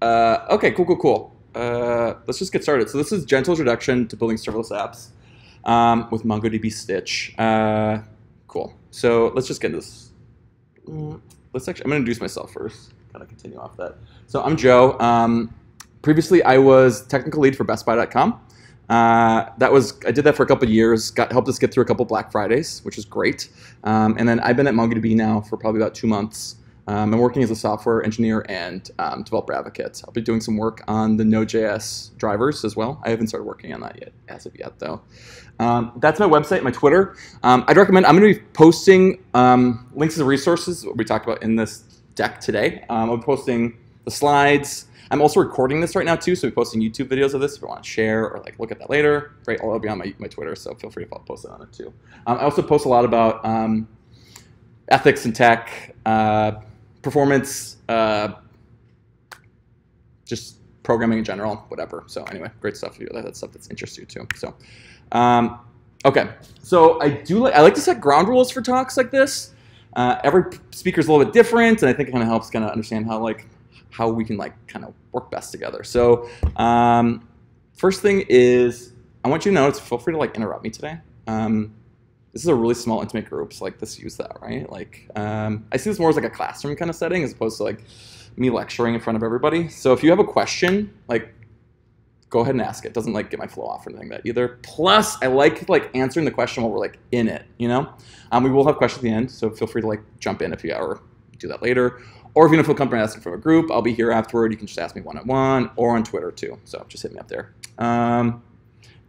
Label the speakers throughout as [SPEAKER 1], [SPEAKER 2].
[SPEAKER 1] Uh, okay, cool, cool, cool. Uh, let's just get started. So this is gentle introduction to building serverless apps um, with MongoDB Stitch. Uh, cool. So let's just get this. Mm, let's actually. I'm going to introduce myself first. Kind of continue off that. So I'm Joe. Um, previously, I was technical lead for BestBuy.com. Uh, that was I did that for a couple years. Got helped us get through a couple Black Fridays, which is great. Um, and then I've been at MongoDB now for probably about two months. Um, I'm working as a software engineer and um, developer advocate. I'll be doing some work on the Node.js drivers as well. I haven't started working on that yet, as of yet, though. Um, that's my website, my Twitter. Um, I'd recommend. I'm going to be posting um, links to the resources we talked about in this deck today. Um, I'll be posting the slides. I'm also recording this right now too, so we're posting YouTube videos of this if you want to share or like look at that later. Great, I'll be on my, my Twitter, so feel free to post it on it too. I also post a lot about ethics and tech. Uh, performance, uh, just programming in general, whatever. So anyway, great stuff. That's stuff that's interests you too. So, um, okay. So I do like I like to set ground rules for talks like this. Uh, every speaker is a little bit different, and I think it kind of helps kind of understand how like how we can like kind of work best together. So um, first thing is I want you to know, feel free to like interrupt me today. Um, this is a really small intimate group, so like let's use that, right? Like um, I see this more as like a classroom kind of setting as opposed to like me lecturing in front of everybody. So if you have a question, like go ahead and ask it. it doesn't like get my flow off or anything like that either. Plus, I like like answering the question while we're like in it, you know? Um, we will have questions at the end, so feel free to like jump in if you ever do that later. Or if you don't feel comfortable asking from a group, I'll be here afterward. You can just ask me one-on-one or on Twitter too. So just hit me up there. Um,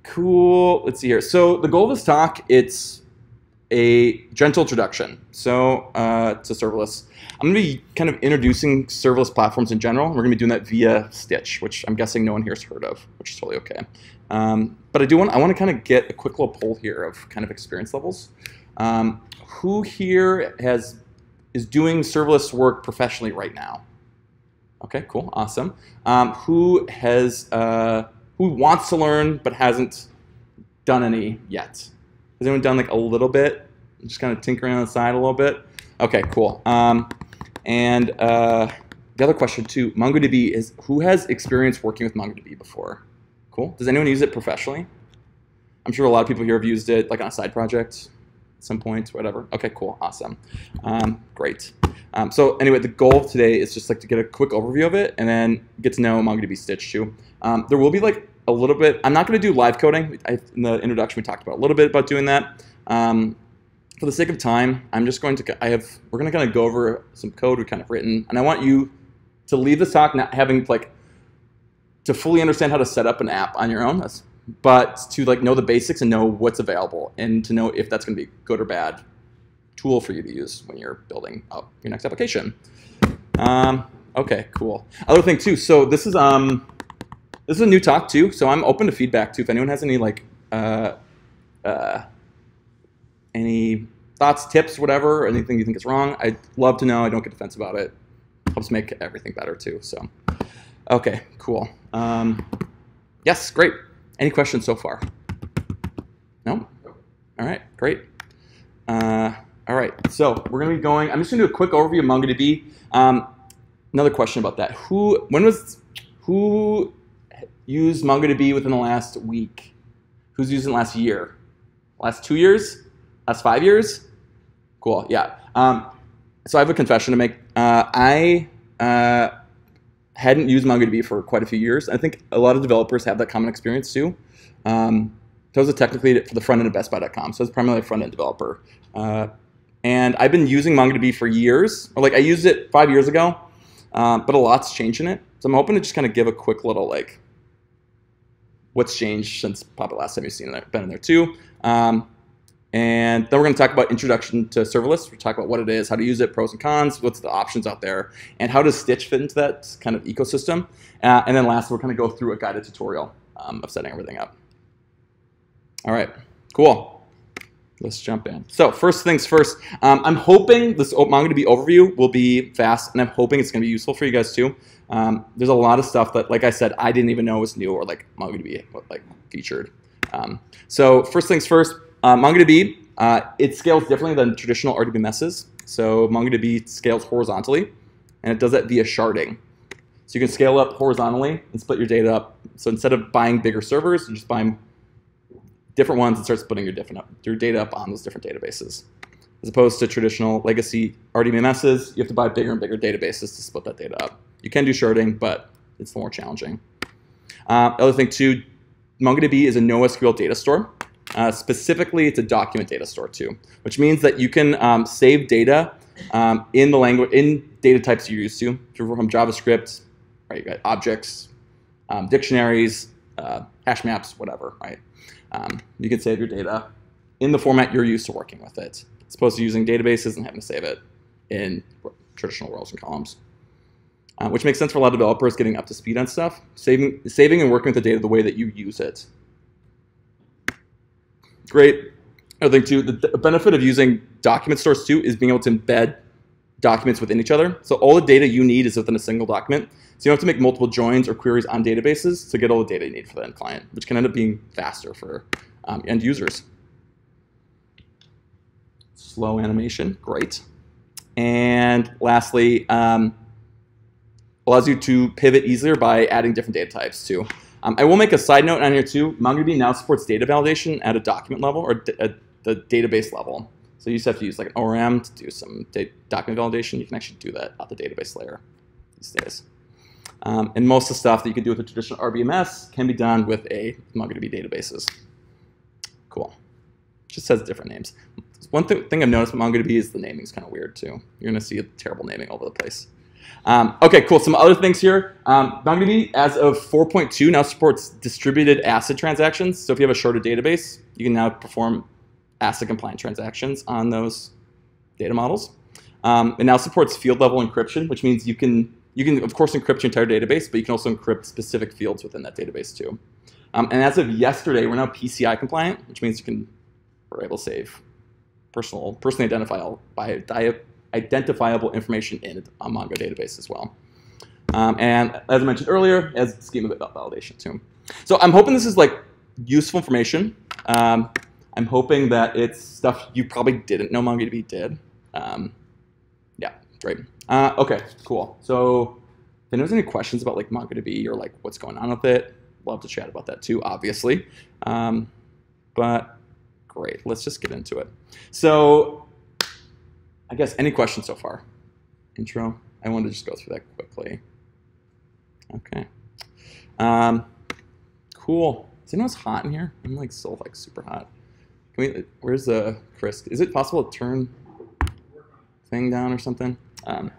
[SPEAKER 1] cool. Let's see here. So the goal of this talk, it's a gentle introduction. So uh, to serverless, I'm going to be kind of introducing serverless platforms in general. We're going to be doing that via Stitch, which I'm guessing no one here has heard of, which is totally okay. Um, but I do want I want to kind of get a quick little poll here of kind of experience levels. Um, who here has is doing serverless work professionally right now? Okay, cool, awesome. Um, who has uh, who wants to learn but hasn't done any yet? Has anyone done like a little bit? Just kind of tinkering on the side a little bit? Okay, cool. Um, and uh, the other question too, MongoDB is who has experience working with MongoDB before? Cool. Does anyone use it professionally? I'm sure a lot of people here have used it like on a side project at some point, whatever. Okay, cool, awesome, um, great. Um, so anyway, the goal today is just like to get a quick overview of it and then get to know MongoDB Stitch too. Um, there will be like a little bit. I'm not going to do live coding. I, in the introduction, we talked about a little bit about doing that. Um, for the sake of time, I'm just going to. I have. We're going to kind of go over some code we kind of written, and I want you to leave this talk not having like to fully understand how to set up an app on your own, but to like know the basics and know what's available, and to know if that's going to be good or bad tool for you to use when you're building up your next application. Um, okay, cool. Other thing too. So this is um this is a new talk too, so I'm open to feedback too. If anyone has any like uh, uh, any thoughts, tips, whatever, anything you think is wrong, I'd love to know. I don't get defensive about it. Helps make everything better too. So, okay, cool. Um, yes, great. Any questions so far? No. All right, great. Uh, all right, so we're gonna be going. I'm just gonna do a quick overview of MongoDB. Um, another question about that. Who? When was? Who used MongoDB within the last week? Who's the last year? Last two years? Last five years? Cool, yeah. Um, so I have a confession to make. Uh, I uh, hadn't used MongoDB for quite a few years. I think a lot of developers have that common experience too. Um, so I was technically for the front end of BestBuy.com, so I was primarily a front end developer. Uh, and I've been using MongoDB for years. Or like I used it five years ago, um, but a lot's changed in it. So I'm hoping to just kind of give a quick little like what's changed since probably last time you've seen it, been in there too. Um, and then we're going to talk about introduction to serverless. We'll talk about what it is, how to use it, pros and cons, what's the options out there, and how does Stitch fit into that kind of ecosystem. Uh, and then last, we're going to go through a guided tutorial um, of setting everything up. All right, cool. Let's jump in. So first things first, um, I'm hoping this MongoDB overview will be fast, and I'm hoping it's going to be useful for you guys too. Um, there's a lot of stuff that, like I said, I didn't even know was new or like MongoDB like featured. Um, so first things first, uh, MongoDB, uh, it scales differently than traditional RDBMSs. So MongoDB scales horizontally, and it does that via sharding. So you can scale up horizontally and split your data up. So instead of buying bigger servers, you just buy different ones and start splitting your different up, your data up on those different databases. As opposed to traditional legacy RDBMSs, you have to buy bigger and bigger databases to split that data up. You can do sharding, but it's more challenging. Uh, other thing too, MongoDB is a NoSQL data store. Uh, specifically, it's a document data store too, which means that you can um, save data um, in the language in data types you're used to, from JavaScript, right? You got objects, um, dictionaries, uh, hash maps, whatever, right? Um, you can save your data in the format you're used to working with it, as opposed to using databases and having to save it in traditional rows and columns. Uh, which makes sense for a lot of developers getting up to speed on stuff, saving, saving and working with the data the way that you use it. Great. I think too, the benefit of using document stores too is being able to embed documents within each other. So all the data you need is within a single document. So you don't have to make multiple joins or queries on databases to get all the data you need for the end client, which can end up being faster for um, end users. Slow animation, great. And lastly, um, allows you to pivot easier by adding different data types too. Um, I will make a side note on here too. MongoDB now supports data validation at a document level or at the database level. So you just have to use like an ORM to do some document validation. You can actually do that at the database layer these days. Um, and most of the stuff that you can do with a traditional RBMS can be done with a MongoDB databases. Cool. Just has different names. One th thing I've noticed with MongoDB is the naming is kind of weird too. You're going to see a terrible naming all over the place. Um, okay, cool. Some other things here. Um, MongoDB, as of 4.2, now supports distributed ACID transactions. So if you have a sharded database, you can now perform ACID compliant transactions on those data models. Um, it now supports field level encryption, which means you can, you can of course encrypt your entire database, but you can also encrypt specific fields within that database too. Um, and as of yesterday, we're now PCI compliant, which means you can, we're able to save personal, personally identifiable, by, identifiable information in a Mongo database as well. Um, and as I mentioned earlier, as schema validation too. So I'm hoping this is like useful information. Um, I'm hoping that it's stuff you probably didn't know MongoDB did. Um, yeah, great. Uh, okay, cool. So if anyone's any questions about like MongoDB or like what's going on with it, love to chat about that too, obviously. Um, but great, let's just get into it. So I guess any questions so far? Intro? I wanted to just go through that quickly. Okay. Um, cool. Does anyone hot in here? I'm like still like super hot. Can we, where's the Chris? Is it possible to turn thing down or something? Um,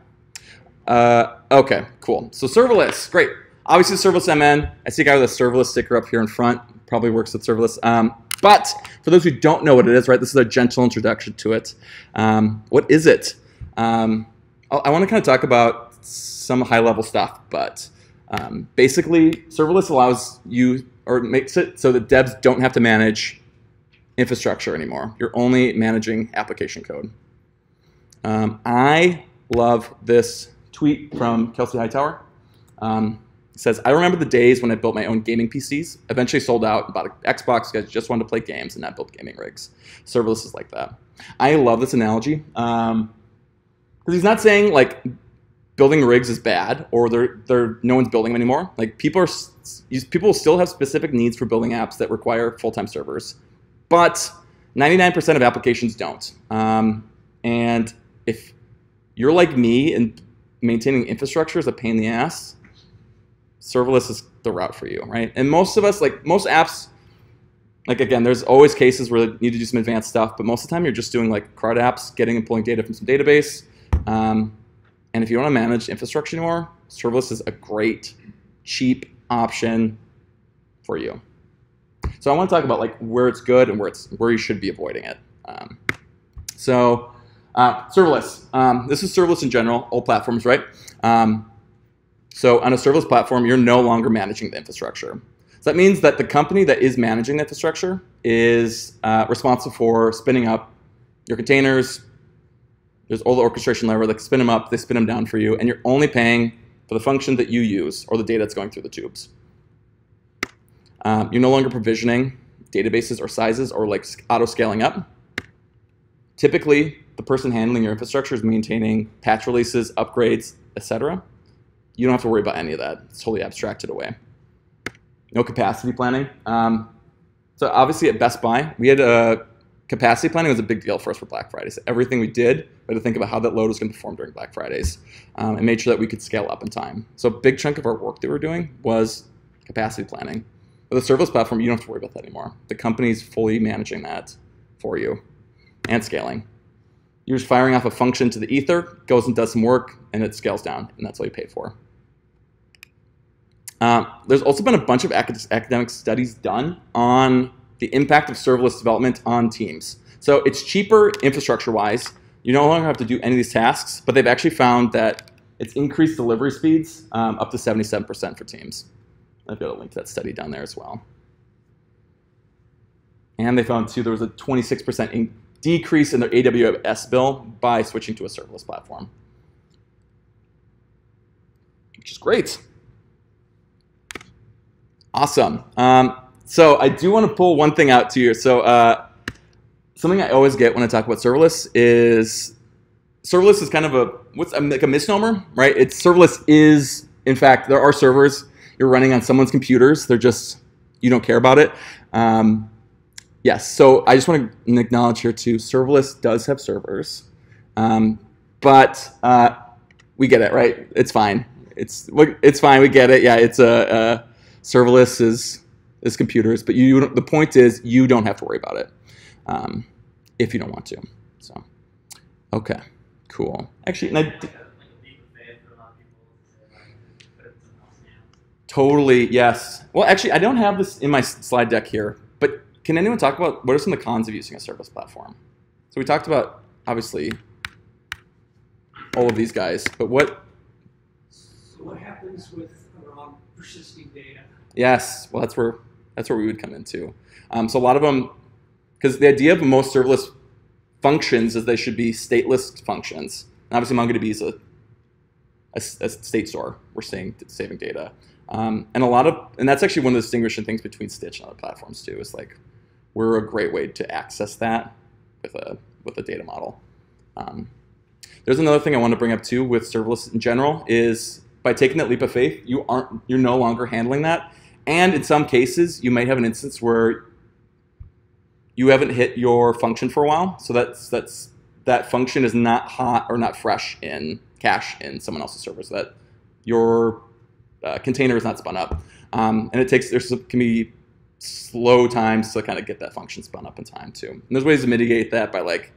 [SPEAKER 1] uh, okay, cool. So serverless, great. Obviously serverless MN. I see a guy with a serverless sticker up here in front. Probably works with serverless. Um, but for those who don't know what it is, right, this is a gentle introduction to it. Um, what is it? Um, I want to kind of talk about some high-level stuff, but um, basically, serverless allows you, or makes it so that devs don't have to manage infrastructure anymore. You're only managing application code. Um, I love this tweet from Kelsey Hightower. Um, says, I remember the days when I built my own gaming PCs, eventually sold out, bought an Xbox because I just wanted to play games and not build gaming rigs. Serverless is like that. I love this analogy because um, he's not saying like building rigs is bad or they're, they're, no one's building them anymore. Like people are, people still have specific needs for building apps that require full-time servers but 99% of applications don't. Um, and if you're like me and maintaining infrastructure is a pain in the ass, serverless is the route for you, right? And most of us, like most apps, like again, there's always cases where you need to do some advanced stuff, but most of the time you're just doing like CRUD apps, getting and pulling data from some database. Um, and if you want to manage infrastructure anymore, serverless is a great, cheap option for you. So I want to talk about like where it's good and where it's where you should be avoiding it. Um, so uh, serverless. Um, this is serverless in general, all platforms, right? Um, so on a serverless platform, you're no longer managing the infrastructure. So that means that the company that is managing the infrastructure is uh, responsible for spinning up your containers. There's all the orchestration layer they spin them up, they spin them down for you, and you're only paying for the function that you use or the data that's going through the tubes. Um, you're no longer provisioning databases or sizes or like auto scaling up. Typically, the person handling your infrastructure is maintaining patch releases, upgrades, etc. you don't have to worry about any of that. It's totally abstracted away. No capacity planning. Um, so obviously at Best Buy, we had a capacity planning was a big deal for us for Black Fridays. Everything we did, we had to think about how that load was going to perform during Black Fridays, um, and made sure that we could scale up in time. So a big chunk of our work that we were doing was capacity planning. With a serverless platform, you don't have to worry about that anymore. The company's fully managing that for you and scaling. You're just firing off a function to the ether, goes and does some work, and it scales down, and that's all you pay for. Um, there's also been a bunch of academic studies done on the impact of serverless development on teams. So it's cheaper infrastructure-wise. You no longer have to do any of these tasks, but they've actually found that it's increased delivery speeds um, up to 77% for teams. I've got a link to that study down there as well. And they found too there was a 26% decrease in their AWS bill by switching to a serverless platform, which is great. Awesome. Um, so I do want to pull one thing out to you. So uh, something I always get when I talk about serverless is serverless is kind of a what's like a misnomer, right? It's serverless is in fact there are servers you're running on someone's computers. They're just you don't care about it. Um, yes. So I just want to acknowledge here too. Serverless does have servers, um, but uh, we get it, right? It's fine. It's it's fine. We get it. Yeah. It's a, a serverless is is computers, but you the point is you don't have to worry about it um, if you don't want to. So, okay, cool. Actually, I, totally yes. Well, actually, I don't have this in my slide deck here, but can anyone talk about what are some of the cons of using a serverless platform? So we talked about obviously all of these guys, but what?
[SPEAKER 2] So what with around persisting data?
[SPEAKER 1] Yes, well, that's where that's where we would come into. Um, so a lot of them, because the idea of most serverless functions is they should be stateless functions. And obviously, MongoDB is a, a, a state store. We're saying saving data, um, and a lot of, and that's actually one of the distinguishing things between Stitch and other platforms too. Is like we're a great way to access that with a with a data model. Um, there's another thing I want to bring up too with serverless in general is by taking that leap of faith, you aren't you're no longer handling that and in some cases, you might have an instance where you haven't hit your function for a while. So that's that's that function is not hot or not fresh in cache in someone else's server. So that your uh, container is not spun up. Um, and it takes there's can be slow times to kind of get that function spun up in time too. And there's ways to mitigate that by like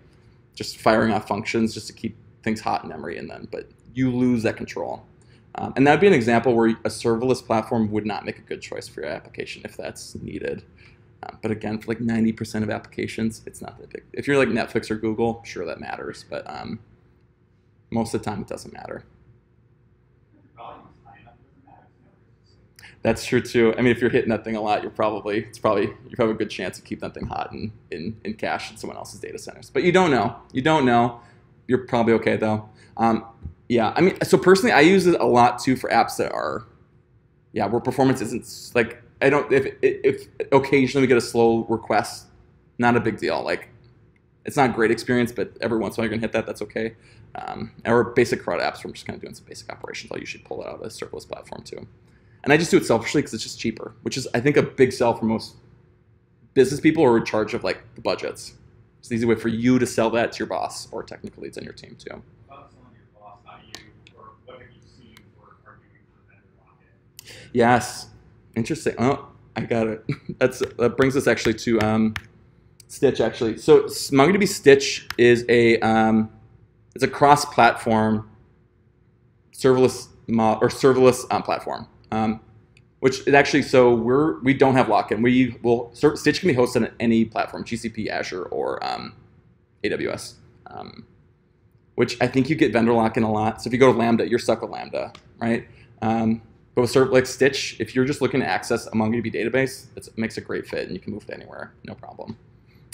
[SPEAKER 1] just firing off functions just to keep things hot in memory and then, but you lose that control. Um, and that'd be an example where a serverless platform would not make a good choice for your application if that's needed. Um, but again, for like 90% of applications, it's not that big. If you're like Netflix or Google, sure that matters, but um, most of the time it doesn't matter. That's true too. I mean, if you're hitting that thing a lot, you're probably it's probably you have a good chance to keep that thing hot in, in, in cache in someone else's data centers. But you don't know. You don't know. You're probably okay though. Um, yeah, I mean, so personally, I use it a lot too for apps that are, yeah, where performance isn't like I don't if if occasionally we get a slow request, not a big deal. Like, it's not a great experience, but every once in a while you're gonna hit that. That's okay. Um, or basic CRUD apps, where I'm just kind of doing some basic operations. I'll usually pull it out of a serverless platform too, and I just do it selfishly because it's just cheaper, which is I think a big sell for most business people are in charge of like the budgets. It's an easy way for you to sell that to your boss or technical leads on your team too. Yes, interesting. Oh, I got it. That's that brings us actually to um, Stitch. Actually, so MongoDB Stitch is a um, it's a cross-platform serverless mo- or serverless um, platform. Um, which it actually so we're we don't have lock-in. We will Stitch can be hosted on any platform, GCP, Azure, or um, AWS. Um, which I think you get vendor lock-in a lot. So if you go to Lambda, you're stuck with Lambda, right? But with of like Stitch, if you're just looking to access a MongoDB database, it makes a great fit, and you can move it anywhere, no problem.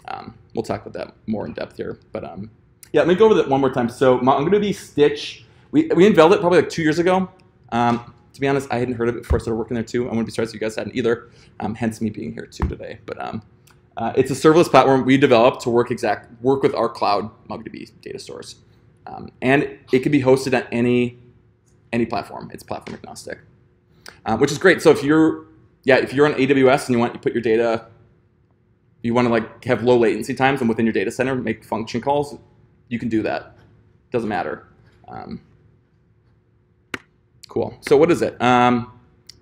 [SPEAKER 1] Um, we'll talk about that more in depth here. But um, yeah, let me go over that one more time. So MongoDB Stitch, we, we unveiled it probably like two years ago. Um, to be honest, I hadn't heard of it before I started working there too. I wouldn't be surprised if you guys hadn't either, um, hence me being here too today. But um, uh, it's a serverless platform we developed to work exact work with our cloud MongoDB data stores. Um, and it can be hosted on any any platform. It's platform agnostic, uh, which is great. So if you're yeah, if you're on AWS and you want to put your data, you want to like have low latency times and within your data center make function calls, you can do that. Doesn't matter. Um, cool. So what is it? Um,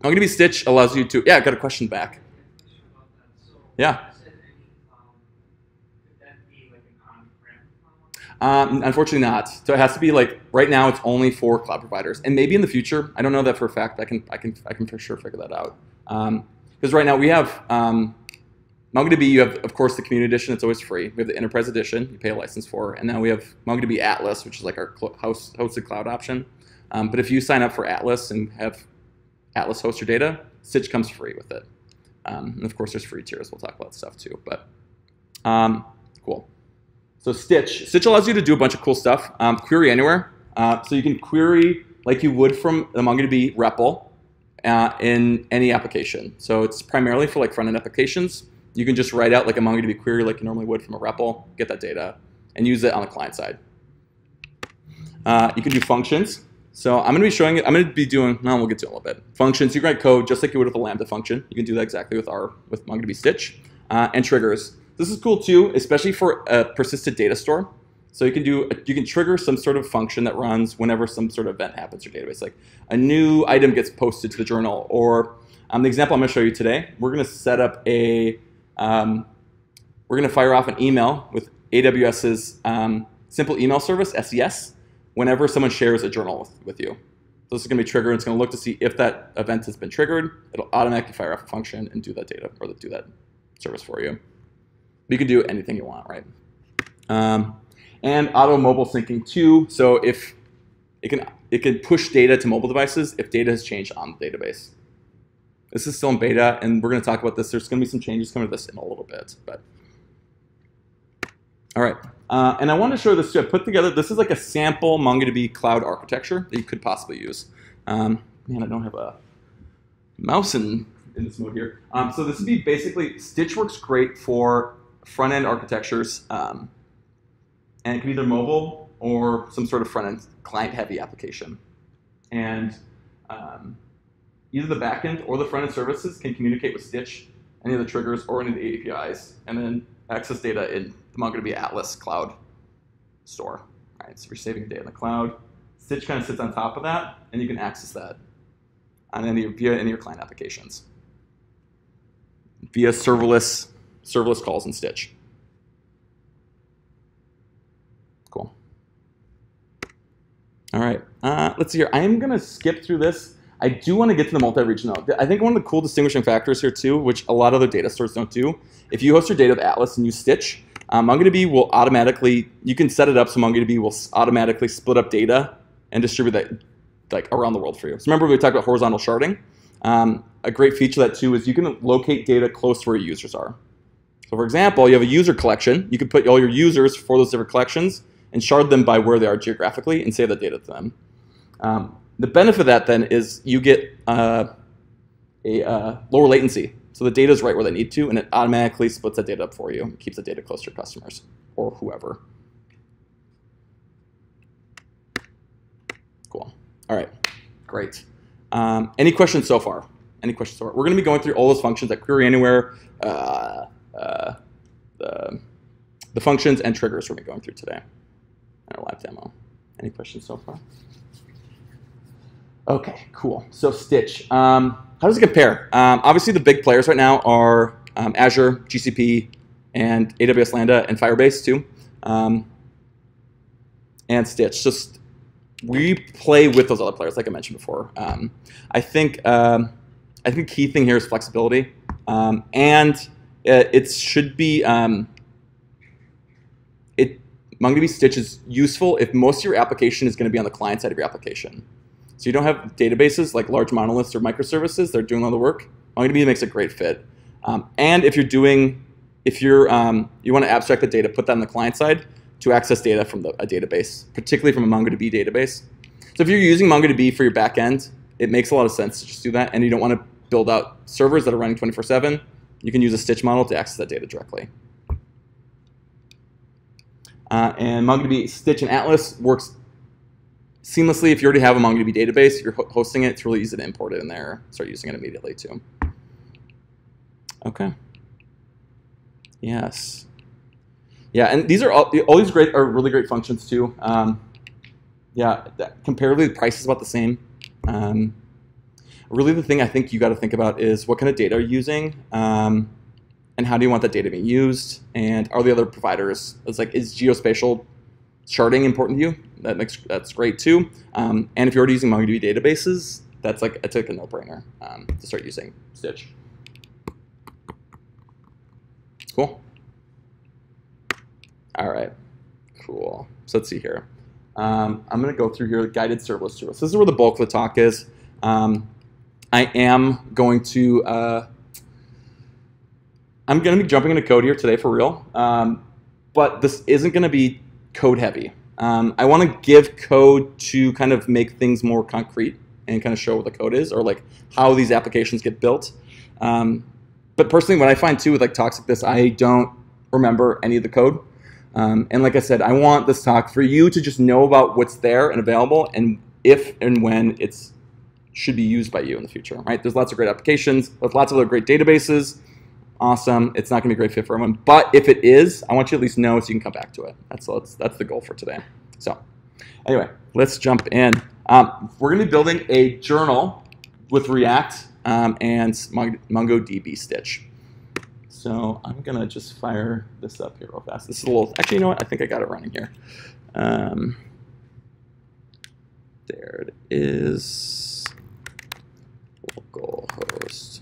[SPEAKER 1] be Stitch allows you to. Yeah, I got a question back. Yeah. Um, unfortunately not. So it has to be like right now. It's only for cloud providers, and maybe in the future. I don't know that for a fact. I can I can I can for sure figure that out. Because um, right now we have um, MongoDB. You have of course the Community Edition. It's always free. We have the Enterprise Edition. You pay a license for, and now we have MongoDB Atlas, which is like our host, hosted cloud option. Um, but if you sign up for Atlas and have Atlas host your data, Stitch comes free with it. Um, and of course, there's free tiers. We'll talk about stuff too. But um, cool. So Stitch. Stitch allows you to do a bunch of cool stuff. Um, query anywhere. Uh, so you can query like you would from the MongoDB REPL uh, in any application. So it's primarily for like front-end applications. You can just write out like a MongoDB query like you normally would from a REPL, get that data, and use it on the client side. Uh, you can do functions. So I'm going to be showing it. I'm going to be doing. No, we'll get to it a little bit. Functions. You can write code just like you would with a Lambda function. You can do that exactly with our with MongoDB Stitch uh, and triggers. This is cool too, especially for a persistent data store. So you can do you can trigger some sort of function that runs whenever some sort of event happens in your database, like a new item gets posted to the journal, or um, the example I'm going to show you today. We're going to set up a um, we're going to fire off an email with AWS's um, simple email service (SES) whenever someone shares a journal with, with you. So this is going to be triggered. It's going to look to see if that event has been triggered. It'll automatically fire off a function and do that data or do that service for you. You can do anything you want, right? Um, and auto mobile syncing too. So if it can it can push data to mobile devices if data has changed on the database. This is still in beta, and we're going to talk about this. There's going to be some changes coming to this in a little bit, but all right. Uh, and I want to show this too. I put together, this is like a sample MongoDB cloud architecture that you could possibly use. Um, man, I don't have a mouse in, in this mode here. Um, so this would be basically, Stitch works great for front-end architectures. Um, and it can be either mobile or some sort of front-end client-heavy application. And um, either the backend or the front-end services can communicate with Stitch, any of the triggers, or any of the APIs, and then access data in the MongoDB Atlas cloud store. Right, so you're saving data in the cloud. Stitch kind of sits on top of that, and you can access that on any via any of your client applications via serverless serverless calls in Stitch. Cool. All right, uh, let's see here. I am gonna skip through this. I do want to get to the multi-region though. I think one of the cool distinguishing factors here too, which a lot of other data stores don't do, if you host your data with Atlas and use Stitch, um, MongoDB will automatically, you can set it up so MongoDB will automatically split up data and distribute that like around the world for you. So remember we talked about horizontal sharding? Um, a great feature that too is you can locate data close to where your users are. So for example, you have a user collection. You can put all your users for those different collections and shard them by where they are geographically and save that data to them. Um, the benefit of that then is you get uh, a uh, lower latency. So the data is right where they need to, and it automatically splits that data up for you and keeps the data close to your customers or whoever. Cool. All right, great. Um, any questions so far? Any questions so far? We're going to be going through all those functions like query anywhere, uh, uh, the, the functions and triggers we're going to be going through today in our live demo. Any questions so far? Okay, cool. So Stitch, um, how does it compare? Um, obviously, the big players right now are um, Azure, GCP, and AWS Lambda and Firebase too, um, and Stitch. Just we play with those other players, like I mentioned before. Um, I think um, I think the key thing here is flexibility, and it, it, should be it MongoDB Stitch is useful if most of your application is going to be on the client side of your application. So you don't have databases like large monoliths or microservices. They're doing all the work. MongoDB makes a great fit. Um, and if you're doing, if you're, um, you want to abstract the data, put that on the client side to access data from the, a database, particularly from a MongoDB database. So if you're using MongoDB for your backend, it makes a lot of sense to just do that. And you don't want to build out servers that are running 24/7. You can use a Stitch model to access that data directly. Uh, and MongoDB Stitch and Atlas works seamlessly, if you already have a MongoDB database, you're ho- hosting it, it's really easy to import it in there, start using it immediately too. Okay. Yes. Yeah, and these are all, all these great are really great functions too. Um, yeah, that, comparatively, the price is about the same. Um, really, the thing I think you got to think about is what kind of data are you using, um, and how do you want that data being used, and are the other providers? It's like is geospatial sharding important to you? That makes that's great too. Um, and if you're already using MongoDB databases, that's like it's like a no-brainer um, to start using Stitch. Cool. All right, cool. So let's see here. Um, I'm going to go through here guided serverless service. This is where the bulk of the talk is. Um, I am going to uh, I'm going to be jumping into code here today for real, um, but this isn't going to be code heavy. Um, I want to give code to kind of make things more concrete and kind of show what the code is or like how these applications get built. Um, but personally, what I find too with like talks like this, I don't remember any of the code. Um, and like I said, I want this talk for you to just know about what's there and available, and if and when it's should be used by you in the future. Right? There's lots of great applications. There's lots of other great databases. Awesome. It's not going to be a great fit for everyone, but if it is, I want you to at least know so you can come back to it. That's that's, that's the goal for today. So, anyway, let's jump in. Um, we're going to be building a journal with React um, and MongoDB Stitch. So I'm gonna just fire this up here real fast. This is a little, actually, you know what? I think I got it running here. Um, there it is. Localhost.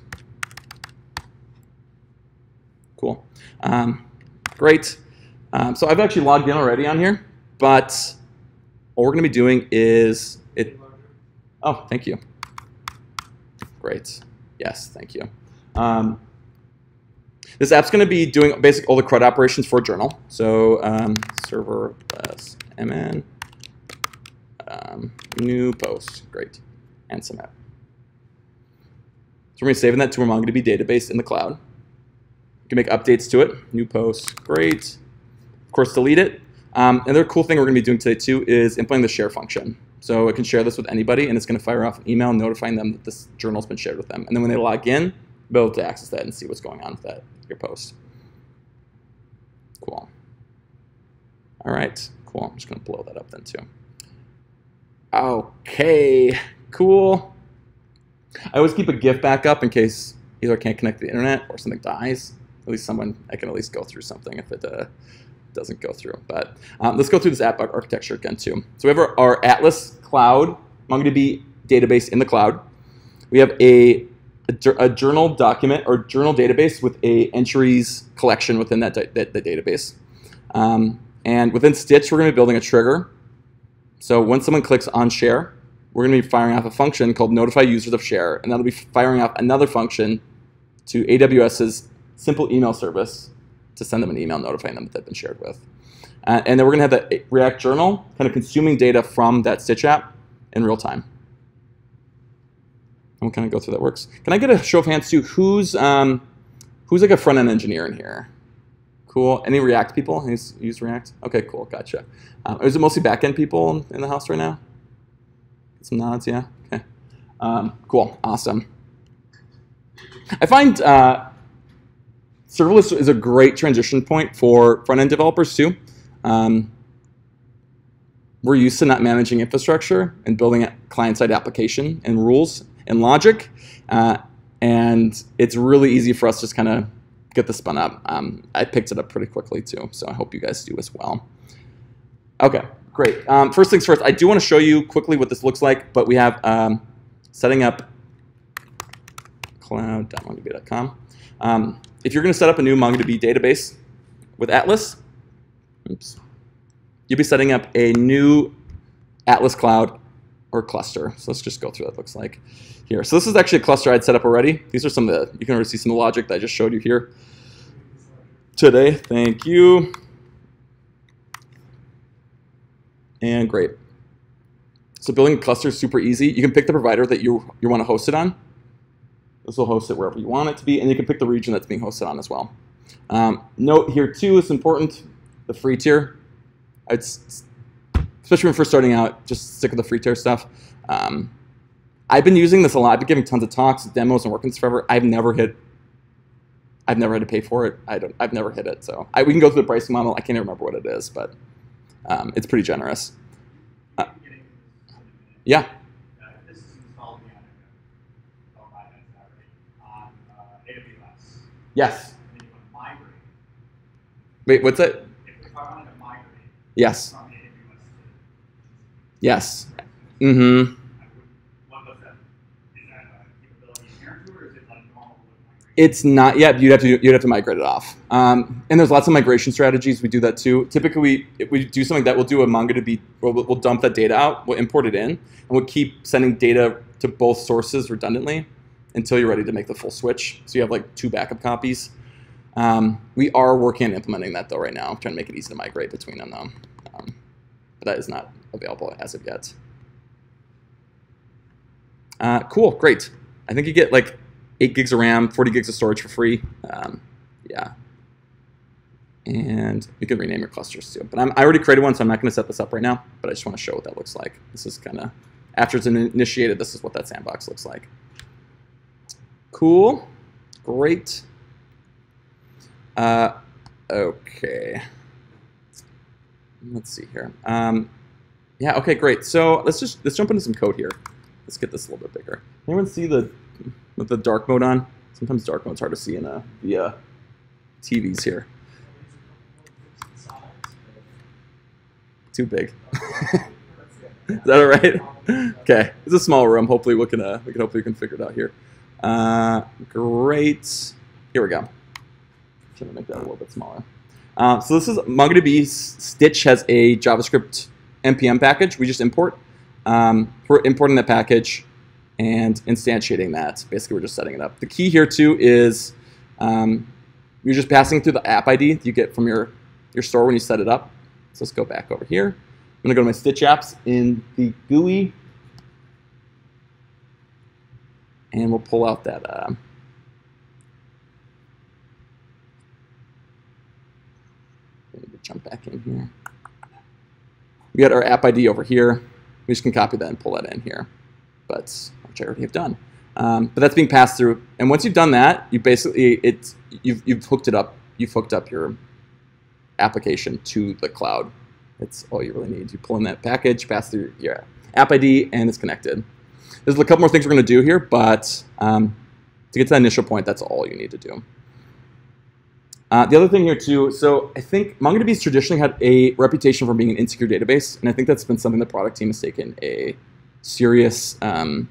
[SPEAKER 1] Cool. Um, great. Um, so I've actually logged in already on here, but what we're gonna be doing is it. Oh, thank you. Great. Yes, thank you. Um, this app's going to be doing basic all the CRUD operations for a journal. So um, server plus mn um, new post, great, and submit. So we're going to saving that to our MongoDB database in the cloud. You can make updates to it. New post, great. Of course, delete it. Um, another cool thing we're going to be doing today too is implementing the share function. So it can share this with anybody, and it's going to fire off an email notifying them that this journal's been shared with them. And then when they log in, be able to access that and see what's going on with that your post. Cool. All right, cool. I'm just gonna blow that up then too. Okay, cool. I always keep a GIF backup in case either I can't connect to the internet or something dies. At least someone I can at least go through something if it uh, doesn't go through. But um, let's go through this app architecture again too. So we have our, our Atlas Cloud MongoDB database in the cloud. We have a a, journal document or journal database with a entries collection within that, that, that database. Um, and within Stitch, we're going to be building a trigger. So when someone clicks on share, we're going to be firing off a function called notify users of share, and that'll be firing off another function to AWS's simple email service to send them an email notifying them that they've been shared with. Uh, and then we're going to have the React journal kind of consuming data from that Stitch app in real time. I'm kind of go through that works. Can I get a show of hands too? Who's um, who's like a front end engineer in here? Cool. Any React people? Who's use React? Okay, cool. Gotcha. Um, is it mostly back end people in the house right now? Some nods. Yeah. Okay. Um, cool. Awesome. I find uh, serverless is a great transition point for front end developers too. Um, we're used to not managing infrastructure and building a client side application and rules and logic. Uh, and it's really easy for us to just kind of get this spun up. Um, I picked it up pretty quickly too, so I hope you guys do as well. Okay, great. Um, first things first, I do want to show you quickly what this looks like, but we have um, setting up cloud.mongodb.com. Um, if you're going to set up a new MongoDB database with Atlas, oops, you'll be setting up a new Atlas Cloud or cluster. So let's just go through what it looks like here. So this is actually a cluster I'd set up already. These are some of the, you can already see some of the logic that I just showed you here today. Thank you. And great. So building a cluster is super easy. You can pick the provider that you, you want to host it on. This will host it wherever you want it to be, and you can pick the region that's being hosted on as well. Um, note here too, it's important, the free tier. It's especially when first starting out, just stick with the free tier stuff. Um, I've been using this a lot. I've been giving tons of talks, demos, and working this forever. I've never hit. I've never had to pay for it. I don't. I've never hit it. So I, we can go through the pricing model. I can't even remember what it is, but um, it's pretty generous. Uh, yeah. Yes. Wait. What's it? Yes. Yes. Mm-hmm.
[SPEAKER 3] I would, what was that? Is that a capability inherent to it, or is it like normal with migration?
[SPEAKER 1] It's not yet. You'd have to you'd have to migrate it off. Um, and there's lots of migration strategies. We do that too. Typically, we, we do something that, we'll do a MongoDB. We'll, we'll dump that data out. We'll import it in, and we'll keep sending data to both sources redundantly until you're ready to make the full switch. So you have like two backup copies. Um, we are working on implementing that though right now, trying to make it easy to migrate between them though. Um, but that is not available as of yet. Uh, cool, great. I think you get like 8 gigs of RAM, 40 gigs of storage for free. Um, yeah. And you can rename your clusters too. But I'm, I already created one, so I'm not going to set this up right now. But I just want to show what that looks like. This is kind of, after it's initiated, this is what that sandbox looks like. Cool. Great. Uh, okay. Let's see here. Um, yeah, okay, great. So let's just let's jump into some code here. Let's get this a little bit bigger. Anyone see the with the dark mode on? Sometimes dark mode's hard to see in the via TVs here. Too big. Is that all right? Okay, it's a small room. Hopefully we can uh, we can hopefully we can figure it out here. Uh, great. Here we go. Trying to make that a little bit smaller. Uh, so this is MongoDB. Stitch has a JavaScript npm package. We just import. Um, we're importing that package and instantiating that. Basically, we're just setting it up. The key here too is um, you're just passing through the app ID you get from your your store when you set it up. So let's go back over here. I'm gonna go to my Stitch apps in the GUI, and we'll pull out that. Uh, to jump back in here. We got our app ID over here. We just can copy that and pull that in here, but already have done. Um, but that's being passed through, and once you've done that, you basically it's you've you've hooked it up. You've hooked up your application to the cloud. That's all you really need. You pull in that package, pass through your app ID, and it's connected. There's a couple more things we're going to do here, but um, to get to that initial point, that's all you need to do. Uh, the other thing here too, so I think MongoDB's traditionally had a reputation for being an insecure database, and I think that's been something the product team has taken a serious, um,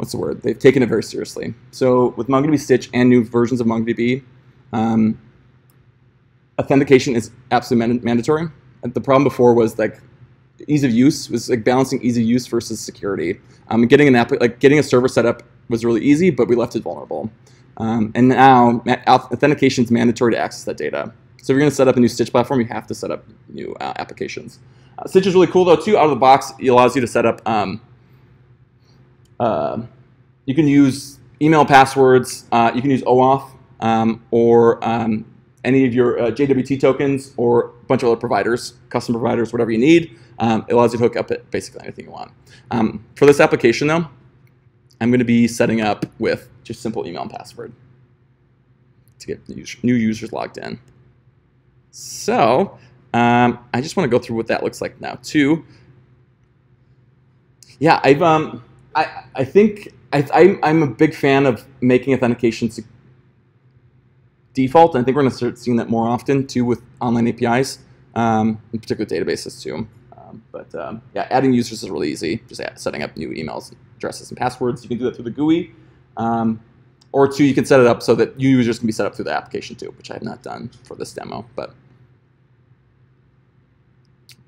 [SPEAKER 1] what's the word? They've taken it very seriously. So with MongoDB Stitch and new versions of MongoDB, um, authentication is absolutely man mandatory. And the problem before was like ease of use was like balancing ease of use versus security. Um, getting an app like getting a server set up was really easy, but we left it vulnerable. Um, and now authentication is mandatory to access that data. So if you're going to set up a new Stitch platform, you have to set up new uh, applications. Uh, Stitch is really cool though too. Out of the box, it allows you to set up. Um, uh, you can use email passwords. Uh, you can use OAuth um, or um, any of your uh, JWT tokens or a bunch of other providers, custom providers, whatever you need. Um, it allows you to hook up basically anything you want. Um, for this application though, I'm going to be setting up with just simple email and password to get new users logged in. So um, I just want to go through what that looks like now too. Yeah, I've um, I I think I, I'm I'm a big fan of making authentication default. And I think we're going to start seeing that more often too with online APIs, um, in particular databases too. Um, but um, yeah, adding users is really easy. Just add, setting up new emails, addresses, and passwords. You can do that through the GUI. Um, or two, you can set it up so that users can be set up through the application too, which I have not done for this demo. But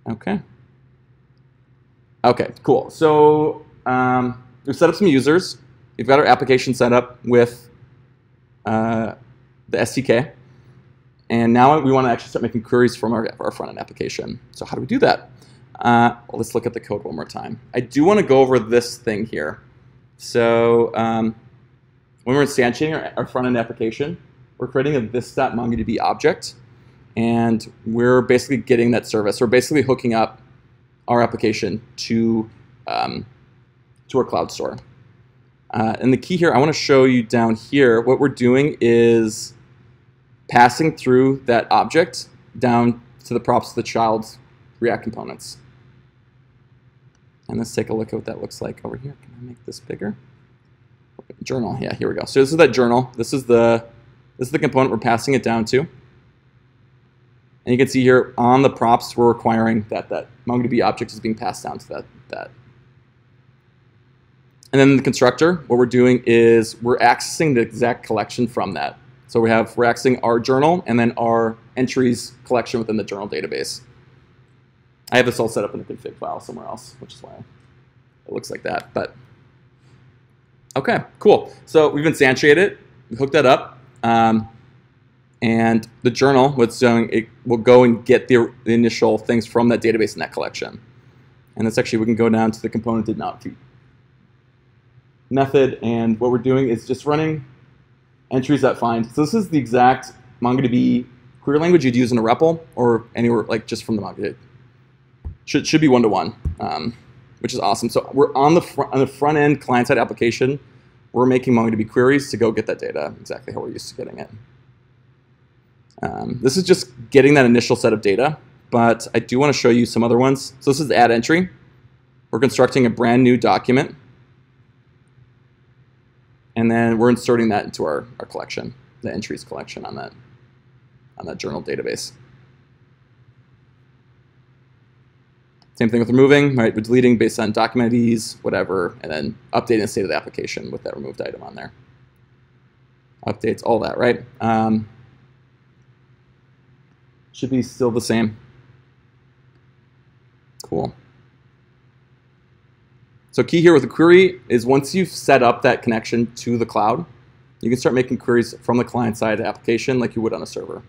[SPEAKER 1] okay. Okay, cool. So um, we've set up some users. We've got our application set up with uh, the SDK. And now we want to actually start making queries from our, our front-end application. So how do we do that? Uh, well, let's look at the code one more time. I do want to go over this thing here. So um, when we're instantiating our, our front-end application, we're creating a this.mongodb object, and we're basically getting that service. We're basically hooking up our application to um, to our cloud store. Uh, and the key here, I want to show you down here. What we're doing is passing through that object down to the props of the child's React components. And let's take a look at what that looks like over here. Can I make this bigger? Journal, yeah, here we go. So this is that journal. This is the this is the component we're passing it down to. And you can see here on the props, we're requiring that that MongoDB object is being passed down to that, that. And then the constructor, what we're doing is we're accessing the exact collection from that. So we have, we're accessing our journal and then our entries collection within the journal database. I have this all set up in a config file somewhere else, which is why it looks like that. But okay, cool. So we've instantiated it, we hooked that up. Um, and the journal, what's doing, it will go and get the, the, initial things from that database in that collection. And that's actually, we can go down to the componentDidMount method, and what we're doing is just running entries that find. So this is the exact MongoDB query language you'd use in a REPL or anywhere, like just from the MongoDB. Should, should be one-to-one, -one, um, which is awesome. So we're on the, front, on the front end client-side application, we're making MongoDB queries to go get that data exactly how we're used to getting it. Um, this is just getting that initial set of data, but I do want to show you some other ones. So this is add entry. We're constructing a brand new document. And then we're inserting that into our, our collection, the entries collection on that, on that journal database. Same thing with removing, right? We're deleting based on document IDs, whatever, and then updating the state of the application with that removed item on there. Updates, all that, right? Um, should be still the same. Cool. So key here with the query is once you've set up that connection to the cloud, you can start making queries from the client-side application like you would on a server.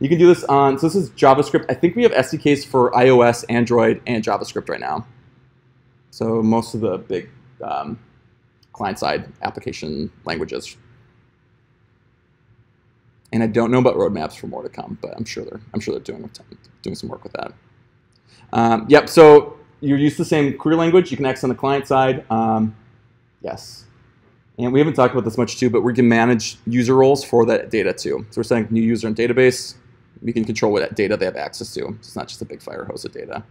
[SPEAKER 1] You can do this on, so this is JavaScript. I think we have SDKs for iOS, Android, and JavaScript right now. So most of the big um, client-side application languages and I don't know about roadmaps for more to come, but I'm sure they're I'm sure they're doing doing some work with that. Um, yep. So you're used to the same query language. You can access on the client side. Um, yes. And we haven't talked about this much too, but we can manage user roles for that data too. So we're setting new user and database. We can control what data they have access to. It's not just a big fire hose of data.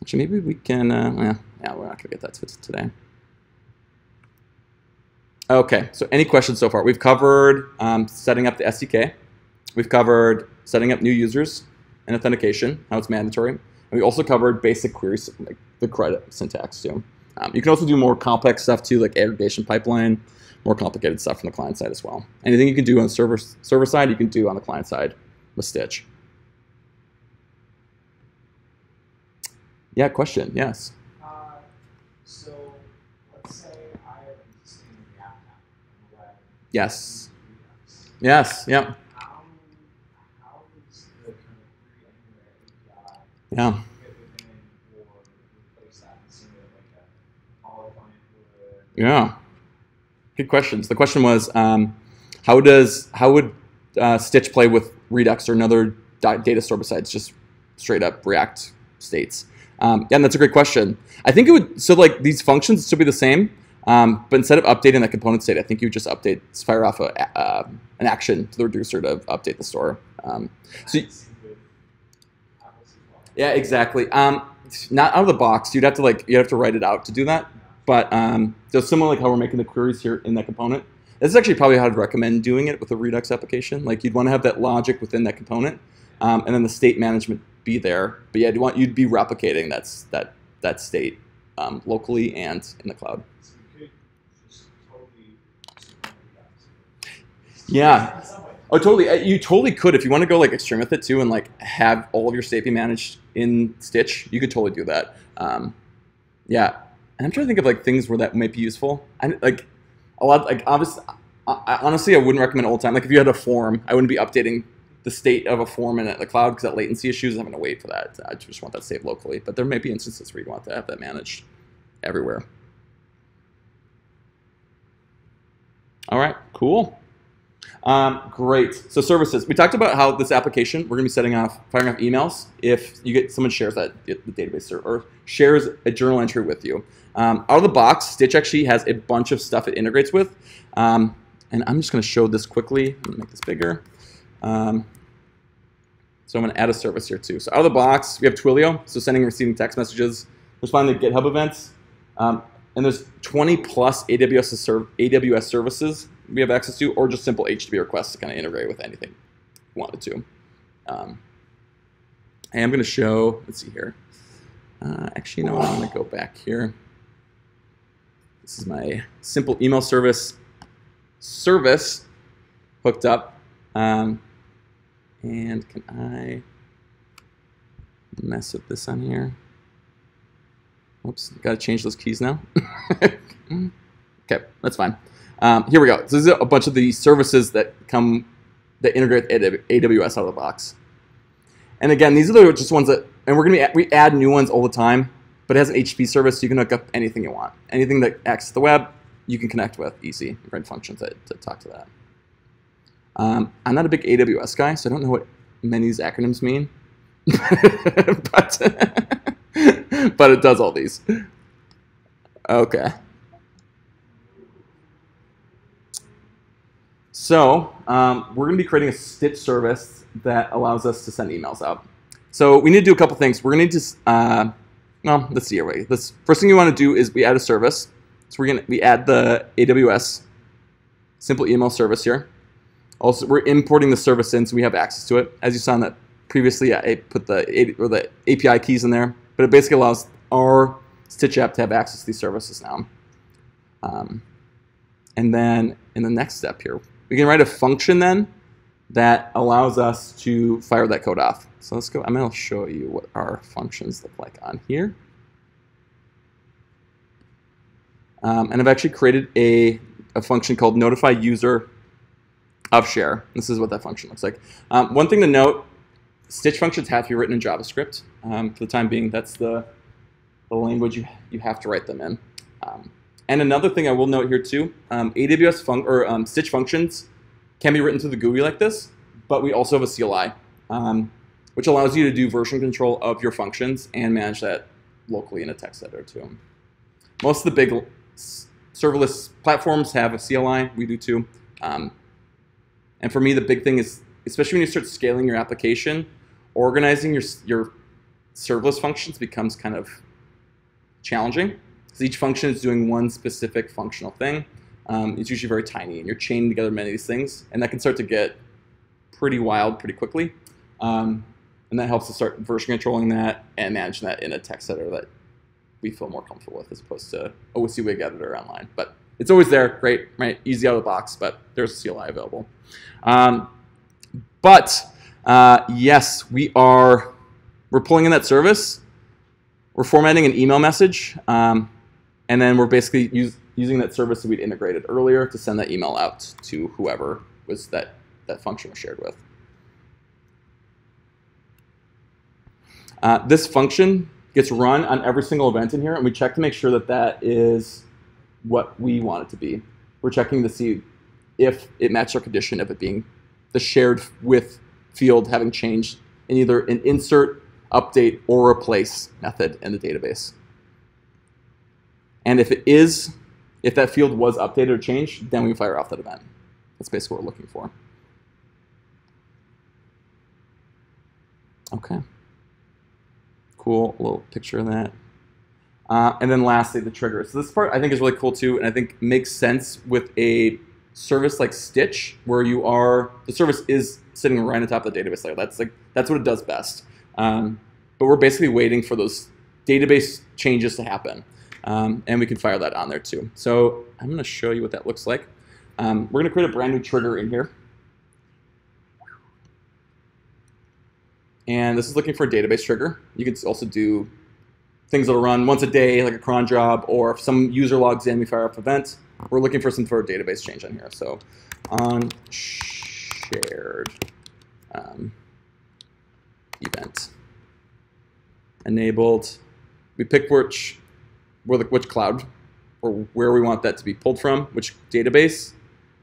[SPEAKER 1] Actually, maybe we can. Uh, yeah, yeah, we're not gonna get that to today. Okay, so any questions so far? We've covered um, setting up the SDK. We've covered setting up new users and authentication, how it's mandatory. And we also covered basic queries, like the CRUD syntax too. Um, you can also do more complex stuff too, like aggregation pipeline, more complicated stuff from the client side as well. Anything you can do on server, server side, you can do on the client side with Stitch. Yeah, question, yes. Yes. Yes. Yep. Yeah. Yeah. Good questions. The question was, um, how does how would uh, Stitch play with Redux or another data store besides just straight up React states? Um, yeah, and that's a great question. I think it would so like these functions still be the same, um, but instead of updating that component state, I think you just update, fire off a, uh, an action to the reducer to update the store. Um, so, yeah, exactly. Um, not out of the box. You'd have to like you have to write it out to do that. But um, so similar like how we're making the queries here in that component. This is actually probably how I'd recommend doing it with a Redux application. Like you'd want to have that logic within that component, um, and then the state management be there. But yeah, you want you'd be replicating that's that that state um, locally and in the cloud. Yeah. Oh, totally. Uh, you totally could if you want to go like extreme with it too, and like have all of your be managed in Stitch. You could totally do that. Um, yeah, and I'm trying to think of like things where that might be useful. And like a lot, like obviously, I, honestly, I wouldn't recommend all the time. Like if you had a form, I wouldn't be updating the state of a form in the cloud because that latency issues. I'm going to wait for that. I just want that saved locally. But there may be instances where you want to have that managed everywhere. All right, cool. Um, great. So services. We talked about how this application we're going to be setting off, firing off emails if you get someone shares that the database server or shares a journal entry with you. Um, out of the box, Stitch actually has a bunch of stuff it integrates with, um, and I'm just going to show this quickly. Let me make this bigger. Um, so I'm going to add a service here too. So out of the box, we have Twilio, so sending and receiving text messages, responding to GitHub events, um, and there's 20 plus AWS, serv AWS services we have access to, or just simple HTTP requests to kind of integrate with anything wanted to. Um, I am going to show, let's see here. Uh, actually, what, I'm going to go back here. This is my simple email service service hooked up. Um, and can I mess with this on here? Oops, got to change those keys now. okay, that's fine. Um, here we go. So this is a bunch of the services that come that integrate AWS out of the box. And again, these are just ones that, and we're gonna be, we add new ones all the time. But it has an HTTP service, so you can hook up anything you want, anything that accesses the web, you can connect with easy. Write functions that, to talk to that. Um, I'm not a big AWS guy, so I don't know what many of these acronyms mean. but, but it does all these. Okay. So um, we're going to be creating a Stitch service that allows us to send emails out. So we need to do a couple things. We're going to need to, uh, well, let's see here. Wait. This first thing you want to do is we add a service. So we're going to we add the AWS simple email service here. Also, we're importing the service in, so we have access to it. As you saw in that previously, I put the or the API keys in there, but it basically allows our Stitch app to have access to these services now. Um, and then in the next step here, we can write a function then that allows us to fire that code off. So let's go, I'm going to show you what our functions look like on here. Um, and I've actually created a, a function called notify user of share. This is what that function looks like. Um, one thing to note, Stitch functions have to be written in JavaScript. Um, for the time being, that's the, the language you, you have to write them in. Um, and another thing I will note here too, um, AWS or um, Stitch functions can be written through the GUI like this, but we also have a CLI, um, which allows you to do version control of your functions and manage that locally in a text editor too. Most of the big serverless platforms have a CLI. We do too. Um, and for me, the big thing is, especially when you start scaling your application, organizing your, your serverless functions becomes kind of challenging because each function is doing one specific functional thing. Um, it's usually very tiny, and you're chaining together many of these things, and that can start to get pretty wild pretty quickly. Um, and that helps to start version controlling that and managing that in a text editor that we feel more comfortable with as opposed to WYSIWYG editor online. But it's always there, great, right? Easy out of the box, but there's a CLI available. Um, but uh, yes, we are we're pulling in that service. We're formatting an email message, um, and then we're basically use, using that service that we'd integrated earlier to send that email out to whoever was that that function was shared with. Uh, this function gets run on every single event in here, and we check to make sure that that is what we want it to be. We're checking to see if it matches our condition of it being the shared with field having changed in either an insert, update, or replace method in the database. And if it is, if that field was updated or changed, then we fire off that event. That's basically what we're looking for. Okay. Cool, little picture of that. Uh, and then lastly, the trigger. So this part I think is really cool too, and I think makes sense with a service like Stitch, where you are the service is sitting right on top of the database layer. That's like that's what it does best. Um, but we're basically waiting for those database changes to happen, um, and we can fire that on there too. So I'm going to show you what that looks like. Um, we're going to create a brand new trigger in here. And this is looking for a database trigger. You can also do things that'll run once a day, like a cron job, or if some user logs in, we fire up event. We're looking for some sort of database change on here. So on shared um, event enabled. We pick which where the, which cloud or where we want that to be pulled from, which database,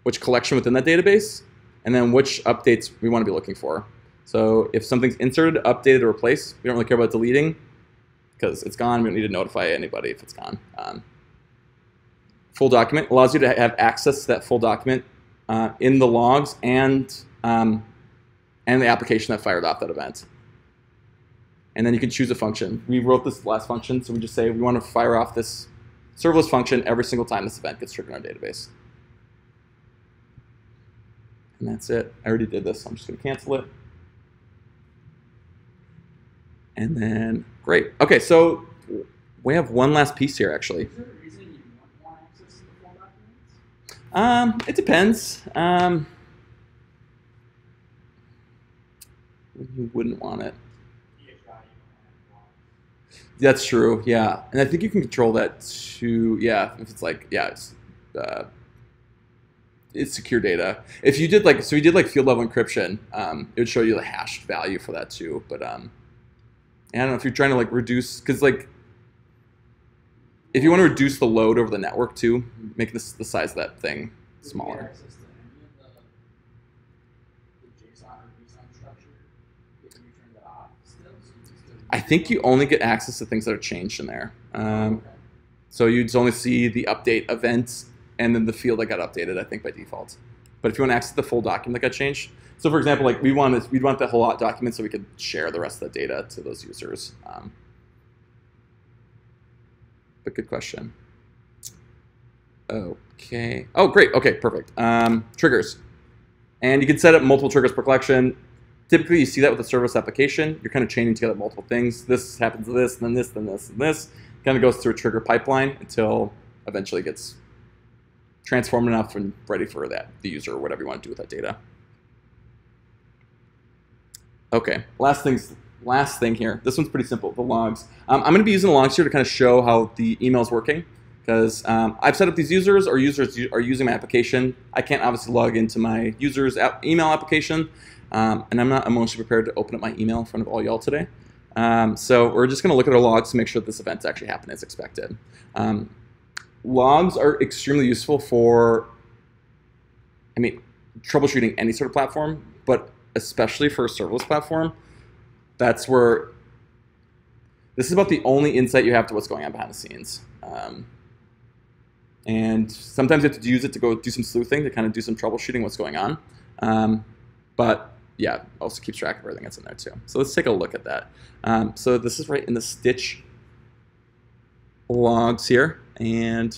[SPEAKER 1] which collection within that database, and then which updates we want to be looking for. So if something's inserted, updated, or replaced, we don't really care about deleting because it's gone. We don't need to notify anybody if it's gone. Um, full document allows you to have access to that full document uh, in the logs and um, and the application that fired off that event. And then you can choose a function. We wrote this last function, so we just say we want to fire off this serverless function every single time this event gets triggered in our database. And that's it. I already did this, so I'm just going to cancel it. And then, great. Okay, so we have one last piece here, actually.
[SPEAKER 3] Is there a reason you don't want access to the full documents?
[SPEAKER 1] Um, it depends. Um, you wouldn't want it.
[SPEAKER 3] EHI, you don't want
[SPEAKER 1] That's true. Yeah, and I think you can control that too. Yeah, if it's like yeah, it's uh, it's secure data. If you did like so, you did like field level encryption, um, it would show you the hashed value for that too. But um, I don't know if you're trying to like reduce because like if you want to reduce the load over the network too, make this the size of that thing smaller.
[SPEAKER 3] access to any of the, the JSON or JSON structure if you turn that off still? So you can still
[SPEAKER 1] I think you only get access to things that are changed in there. Um, So you'd only see the update events and then the field that got updated, I think, by default. But if you want to access the full document that got changed, so for example, like we want we'd want the whole document so we could share the rest of the data to those users. Um, but good question. Okay. Oh, great. Okay, perfect. Um, triggers. And you can set up multiple triggers per collection. Typically, you see that with a service application. You're kind of chaining together multiple things. This happens to this, then this, then this, and this. Kind of goes through a trigger pipeline until eventually gets transformed enough and ready for that the user or whatever you want to do with that data. Okay, last things. Last thing here. This one's pretty simple. The logs. Um, I'm going to be using the logs here to kind of show how the email is working because um, I've set up these users or users are using my application. I can't obviously log into my user's email application, um, and I'm not emotionally prepared to open up my email in front of all y'all today. Um, so we're just going to look at our logs to make sure this event's actually happened as expected. Um, logs are extremely useful for, I mean, troubleshooting any sort of platform, but especially for a serverless platform. That's where this is about the only insight you have to what's going on behind the scenes. Um, and sometimes you have to use it to go do some sleuthing to kind of do some troubleshooting what's going on. Um, but yeah, also keeps track of everything that's in there too. So let's take a look at that. Um, so this is right in the Stitch logs here, and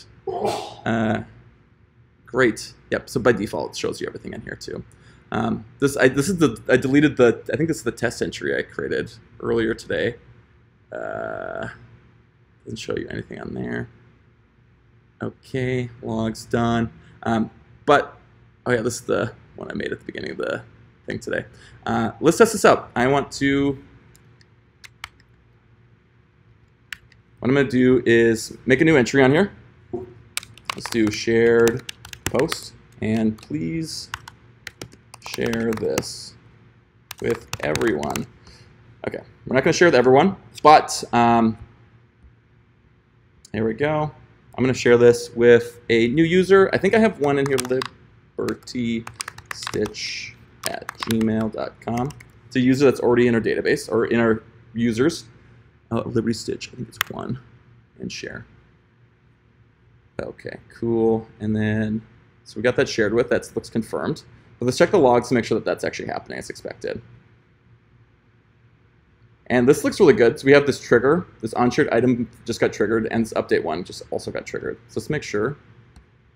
[SPEAKER 1] uh, great. Yep. So by default, it shows you everything in here too. Um, this I, this is the I deleted the I think this is the test entry I created earlier today. Uh, doesn't show you anything on there. Okay, logs done. Um, but oh yeah, this is the one I made at the beginning of the thing today. Uh, let's test this out. I want to. What I'm to do is make a new entry on here. Let's do shared post, and please share this with everyone. Okay, we're not going to share with everyone, but um, here we go. I'm going to share this with a new user. I think I have one in here, libertystitch at gmail.com. It's a user that's already in our database or in our users. Oh, Liberty Stitch, I think it's one, and share. Okay, cool. And then, so we got that shared with, that looks confirmed. But let's check the logs to make sure that that's actually happening as expected. And this looks really good. So we have this trigger. This unshared item just got triggered, and this update one just also got triggered. So let's make sure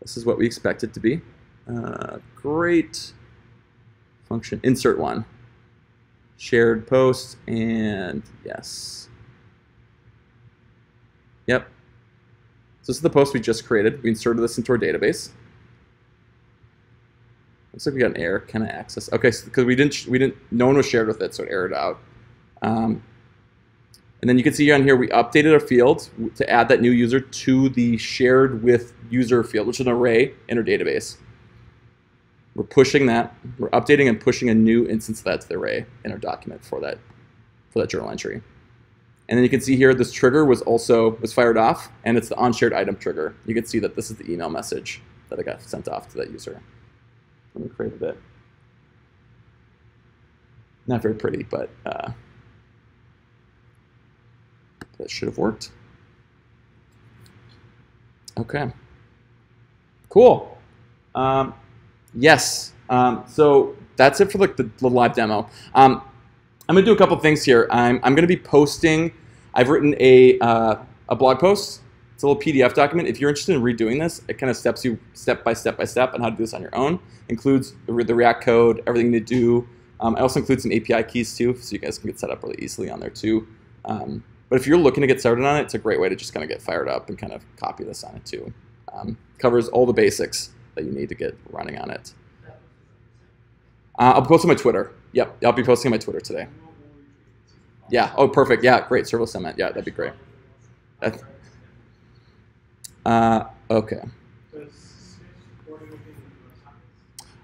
[SPEAKER 1] this is what we expect it to be. Uh, great. Function insert one. Shared post, and yes. Yep. So this is the post we just created. We inserted this into our database. Looks like we got an error. Can I access? Okay, because so, we didn't, we didn't, no one was shared with it, so it errored out. Um, and then you can see on here we updated our field to add that new user to the shared with user field, which is an array in our database. We're pushing that. We're updating and pushing a new instance of that to the array in our document for that for that journal entry. And then you can see here this trigger was also was fired off, and it's the unshared item trigger. You can see that this is the email message that I got sent off to that user. Let me create a bit. not very pretty, but uh, that should have worked. Okay. Cool. Um, yes. Um, so that's it for like the, the live demo. Um, I'm gonna do a couple things here. I'm, I'm gonna be posting. I've written a uh, a blog post. It's a little PDF document. If you're interested in redoing this, it kind of steps you step by step by step on how to do this on your own. Includes the, React code, everything to do. Um, I also include some API keys too, so you guys can get set up really easily on there too. Um, but if you're looking to get started on it, it's a great way to just kind of get fired up and kind of copy this on it too. Um, covers all the basics that you need to get running on it. Uh, I'll post on my Twitter. Yep, I'll be posting on my Twitter today. Yeah. Oh, perfect. Yeah, great. Serverless MN. Yeah, that'd be great. Uh, okay.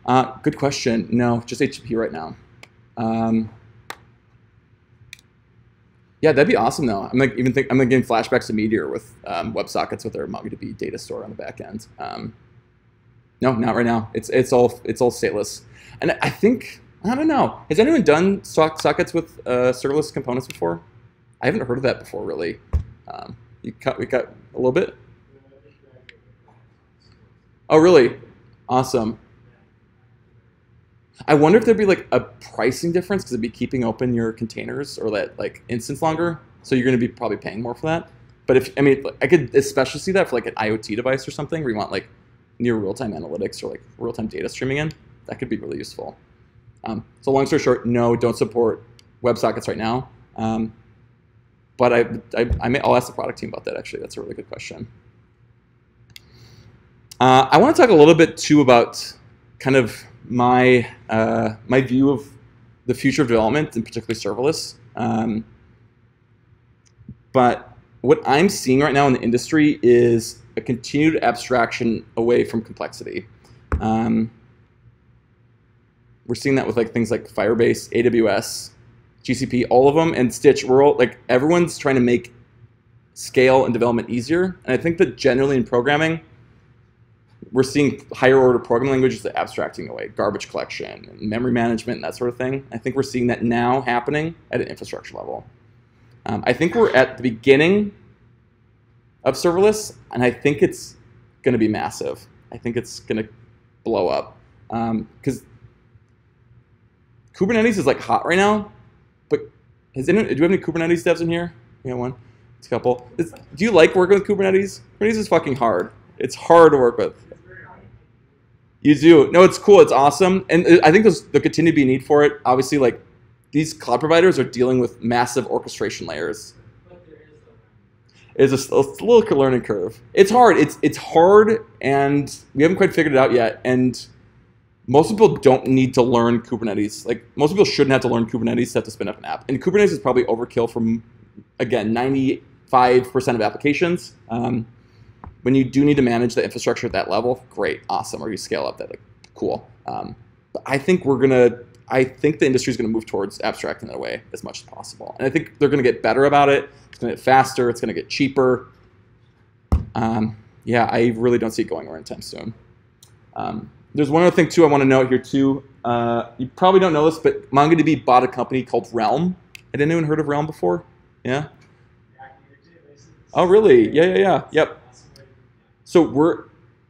[SPEAKER 1] Uh, good question. No, just HTTP right now. Um, yeah, that'd be awesome though. I'm like even think I'm like getting flashbacks to Meteor with um, WebSockets with their MongoDB data store on the back end. Um, no, not right now. It's it's all it's all stateless, and I think I don't know. Has anyone done sock sockets with uh, serverless components before? I haven't heard of that before, really. Um, you cut we cut a little bit. Oh, really? Awesome. I wonder if there'd be like a pricing difference because it'd be keeping open your containers or that like instance longer. So you're going to be probably paying more for that. But if I mean, I could especially see that for like an IoT device or something where you want like near real-time analytics or like real-time data streaming in. That could be really useful. Um, so long story short, no, don't support WebSockets right now. Um, but I, I, I may, I'll ask the product team about that. Actually, that's a really good question. Uh, I want to talk a little bit too about kind of my uh, my view of the future of development, and particularly serverless. Um, but what I'm seeing right now in the industry is a continued abstraction away from complexity. Um, we're seeing that with like things like Firebase, AWS, GCP, all of them, and Stitch. We're all like everyone's trying to make scale and development easier. And I think that generally in programming, we're seeing higher order programming languages abstracting away garbage collection and memory management and that sort of thing. I think we're seeing that now happening at an infrastructure level. Um, I think we're at the beginning of serverless, and I think it's going to be massive. I think it's going to blow up because um, Kubernetes is like hot right now. But has anyone, do you have any Kubernetes devs in here? You got one? It's a couple. It's, do you like working with Kubernetes? Kubernetes is fucking hard. It's hard to work with. You do. No, it's cool. It's awesome. And uh, I think there's, there'll continue to be a need for it. Obviously, like these cloud providers are dealing with massive orchestration layers. It's a, a little learning curve. It's hard. It's it's hard, and we haven't quite figured it out yet. And most people don't need to learn Kubernetes. Like most people shouldn't have to learn Kubernetes to have to spin up an app. And Kubernetes is probably overkill from again 95% of applications. Um, when you do need to manage the infrastructure at that level, great, awesome. Or you scale up that, like, cool. Um, but I think we're gonna. I think the industry is going to move towards abstracting that away as much as possible, and I think they're going to get better about it. It's going to get faster. It's going to get cheaper. Um, yeah, I really don't see it going anywhere anytime soon. Um, there's one other thing too I want to note here too. Uh, you probably don't know this, but MongoDB bought a company called Realm. Had anyone heard of Realm before? Yeah. Oh, really? Yeah, yeah, yeah. Yep. So we're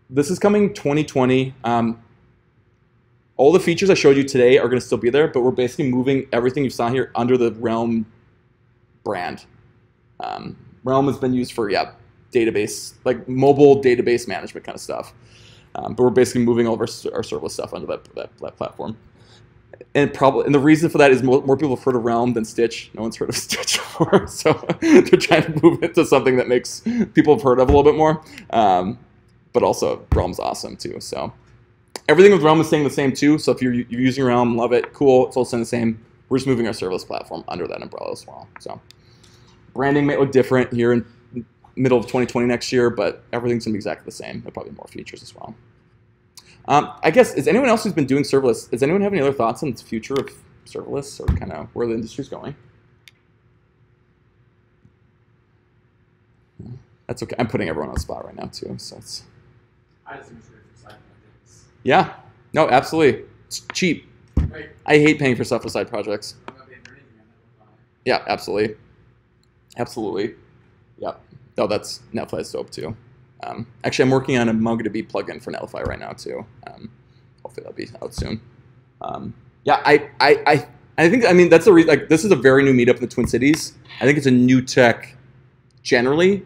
[SPEAKER 1] this is coming 2020. Um, all the features I showed you today are going to still be there, but we're basically moving everything you saw here under the Realm brand. Um, Realm has been used for yeah database like mobile database management kind of stuff, um, but we're basically moving all of our, our serverless stuff under that, that, that platform and probably and the reason for that is more, more, people have heard of Realm than Stitch. No one's heard of Stitch before, so they're trying to move it to something that makes people have heard of a little bit more. Um, but also Realm's awesome too. So everything with Realm is staying the same too. So if you're, you're using Realm, love it, cool. It's all staying the same. We're just moving our serverless platform under that umbrella as well. So branding may look different here in middle of 2020 next year, but everything's gonna be exactly the same. There'll probably be more features as well. Um, I guess, is anyone else who's been doing serverless, does anyone have any other thoughts on the future of serverless or kind of where the industry's going? That's okay. I'm putting everyone on the spot right now too, so it's.
[SPEAKER 3] I just think it's very exciting.
[SPEAKER 1] Yeah. No, absolutely. It's cheap.
[SPEAKER 3] Right.
[SPEAKER 1] I hate paying for stuff for side projects.
[SPEAKER 3] I'm not paying for anything on that.
[SPEAKER 1] Yeah, absolutely. Absolutely. Yep. Oh, that's Netlify is dope too. Um, actually, I'm working on a MongoDB plugin for Netlify right now too. Um, hopefully that'll be out soon. Um, yeah, I, I, I, I think I mean that's the reason. Like, this is a very new meetup in the Twin Cities. I think it's a new tech generally,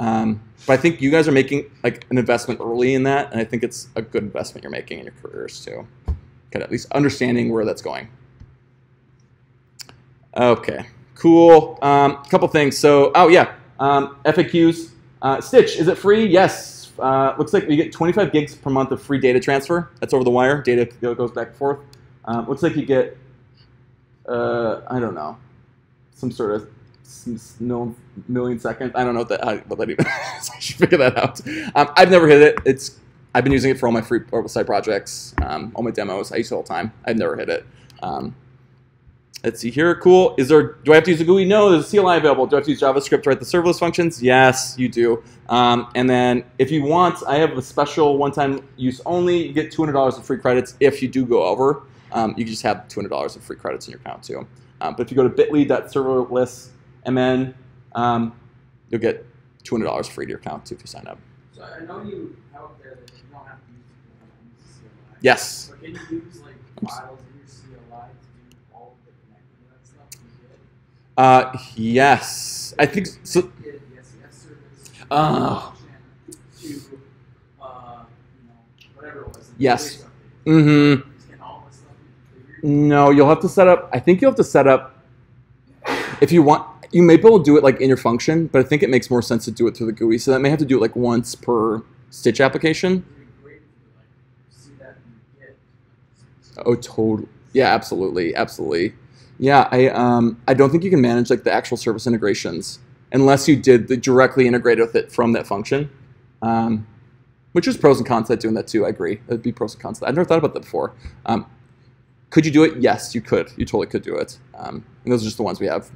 [SPEAKER 1] um, but I think you guys are making like an investment early in that, and I think it's a good investment you're making in your careers too. Kind of at least understanding where that's going. Okay, cool. A um, couple things. So, oh yeah, um, FAQs. Uh, Stitch, is it free? Yes. Uh, looks like you get 25 gigs per month of free data transfer. That's over the wire. Data goes back and forth. Um, looks like you get, uh, I don't know, some sort of million, million seconds. I don't know what that, what that even I should figure that out. Um, I've never hit it. It's I've been using it for all my free side projects, um, all my demos. I use it all the time. I've never hit it. Um, let's see here. Cool. Is there? Do I have to use a GUI? No. There's a CLI available. Do I have to use JavaScript to write the serverless functions? Yes, you do. Um, and then if you want, I have a special one-time use only. You get $200 of free credits if you do go over. Um, you just have $200 of free credits in your account too. Um, but if you go to bit.ly.serverlessmn, um, you'll get $200 free to your account too if you sign up.
[SPEAKER 3] So I know you have up there that you don't have to use, you don't have CLI.
[SPEAKER 1] Yes.
[SPEAKER 3] But can you use like files in your CLI to do all of the connecting that stuff?
[SPEAKER 1] Uh, yes. I think so.
[SPEAKER 3] You did service.
[SPEAKER 1] Oh.
[SPEAKER 3] To, uh, you know, whatever it was.
[SPEAKER 1] Yes. Mm-hmm.
[SPEAKER 3] Just get all this stuff configured.
[SPEAKER 1] No, you'll have to set up. I think you'll have to set up. If you want, you may be able to do it like in your function, but I think it makes more sense to do it through the GUI. So that may have to do it like once per Stitch application. Oh, totally. Yeah, absolutely, absolutely. Yeah, I um, I don't think you can manage like the actual service integrations unless you did the directly integrate with it from that function. Um, which is pros and cons to doing that too. I agree. It'd be pros and cons. I've never thought about that before. Um, could you do it? Yes, you could. You totally could do it. Um, and those are just the ones we have.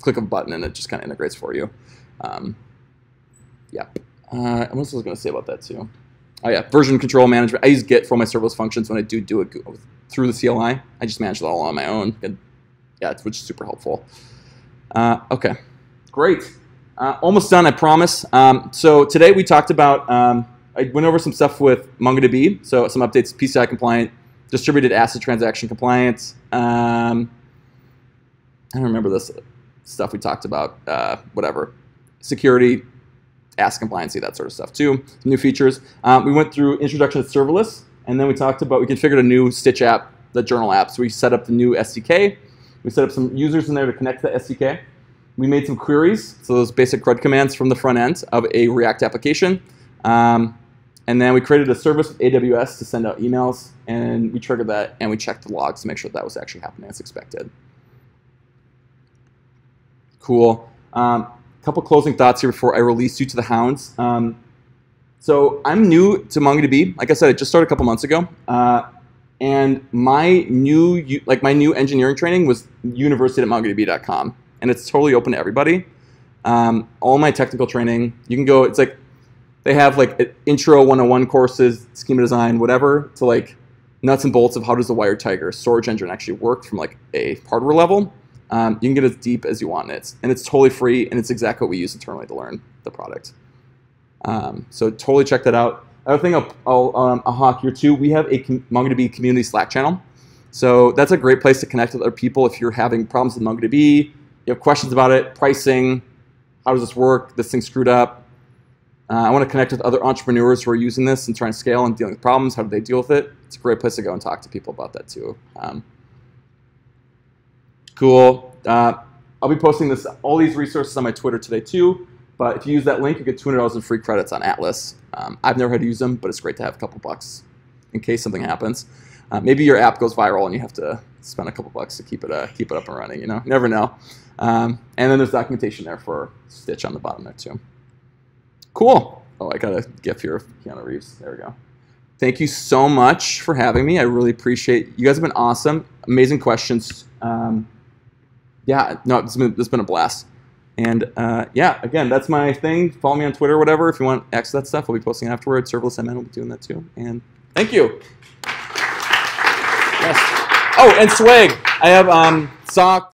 [SPEAKER 1] Click a button and it just kind of integrates for you. Um, yeah. Uh, what else was going to say about that too? Oh yeah, version control management. I use Git for all my serverless functions when I do do it through the CLI. I just manage it all on my own. And yeah, which is super helpful. Uh, okay, great. Uh, almost done, I promise. Um, so today we talked about. Um, I went over some stuff with MongoDB. So some updates, PCI compliant, distributed ACID transaction compliance. Um, I don't remember this stuff we talked about. Uh, whatever, security, ASC compliancy, that sort of stuff too. New features. Um, we went through introduction to serverless, and then we talked about we configured a new Stitch app, the journal app. So we set up the new SDK. We set up some users in there to connect to the SDK. We made some queries, so those basic CRUD commands from the front end of a React application. Um, and then we created a service with AWS to send out emails, and we triggered that, and we checked the logs to make sure that was actually happening as expected. Cool. Um, couple closing thoughts here before I release you to the hounds. Um, so I'm new to MongoDB. Like I said, I just started a couple months ago, uh, and my new like my new engineering training was university at MongoDB.com, and it's totally open to everybody. Um, all my technical training, you can go. It's like they have like intro 101 courses, schema design, whatever, to like nuts and bolts of how does the WiredTiger storage engine actually work from like a hardware level. Um, you can get as deep as you want in it, and it's totally free, and it's exactly what we use internally to learn the product. Um, so totally check that out. Other thing I'll, I'll, um, I'll hawk here too, we have a MongoDB community Slack channel. So that's a great place to connect with other people if you're having problems with MongoDB, you have questions about it, pricing, how does this work, this thing screwed up. Uh, I want to connect with other entrepreneurs who are using this and trying to scale and dealing with problems. How do they deal with it? It's a great place to go and talk to people about that too. Um, Cool. Uh, I'll be posting this all these resources on my Twitter today too. But if you use that link, you get two hundred dollars in free credits on Atlas. Um, I've never had to use them, but it's great to have a couple bucks in case something happens. Uh, maybe your app goes viral and you have to spend a couple bucks to keep it uh, keep it up and running. You know, never know. Um, and then there's documentation there for Stitch on the bottom there too. Cool. Oh, I got a GIF here of Keanu Reeves. There we go. Thank you so much for having me. I really appreciate you guys have been awesome. Amazing questions. Um, yeah, no, it's been, it's been a blast. And uh, yeah, again, that's my thing. Follow me on Twitter or whatever if you want access to that stuff. We'll be posting afterwards. Serverless MN will be doing that too. And thank you. Yes. Oh, and swag. I have um socks.